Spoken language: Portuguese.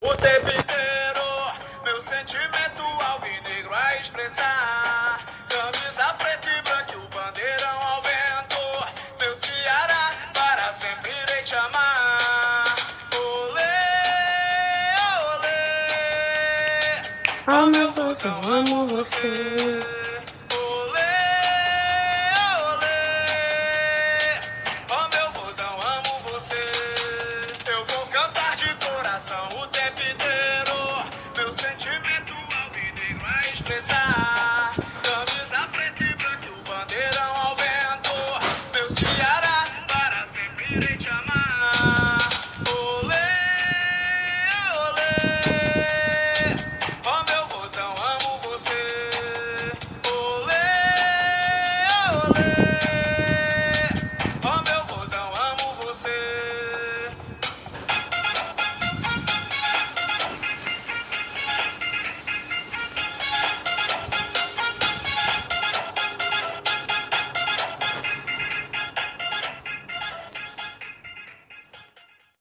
O tempo inteiro, meu sentimento alvinegro a expressar. Camisa preta e branca o bandeirão ao vento. Meu Ceará, para sempre irei te amar. Olê, olê. Amo você, amo você. desprezar. Camisa preta que o bandeirão ao vento. Meu tiara, para sempre irei te amar.